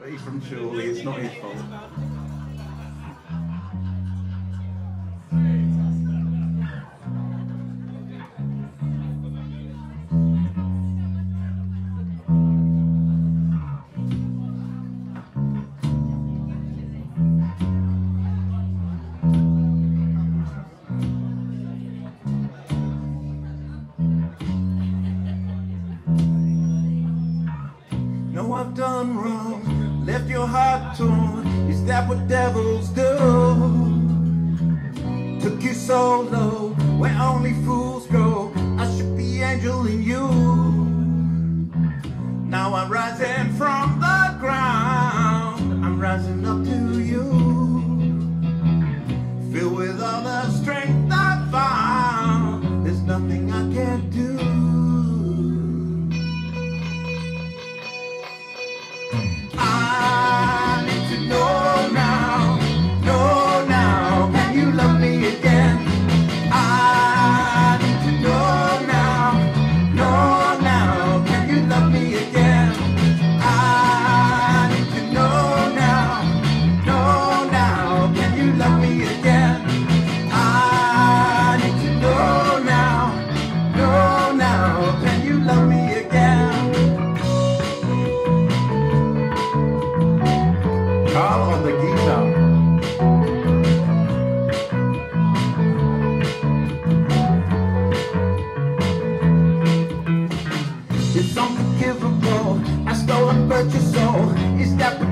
But he's from Chorley, it's not his fault. No, I've done wrong left your heart torn. Is that what devils do? Took you so low, where only fools go. I should be angel in you. Now I'm rising. I stole and hurt your soul. Is that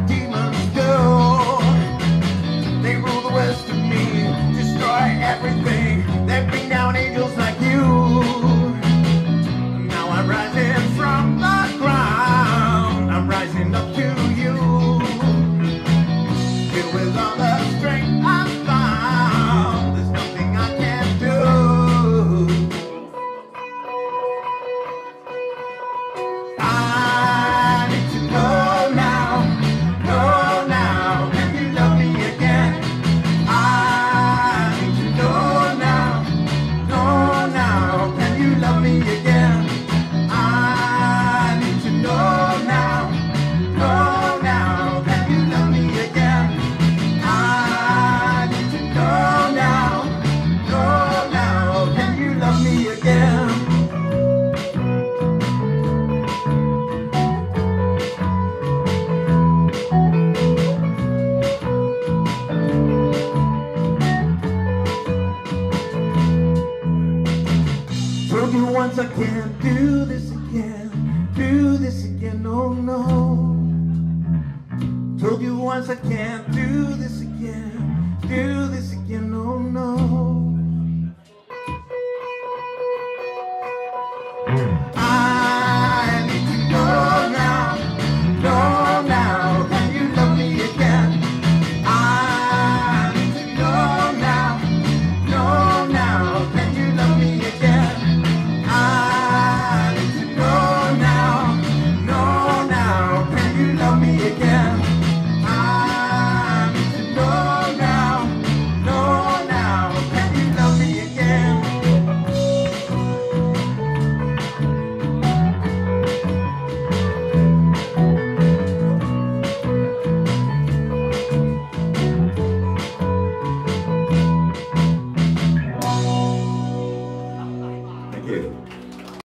Once I can't do this again, do this again, oh no. Told you once I can't.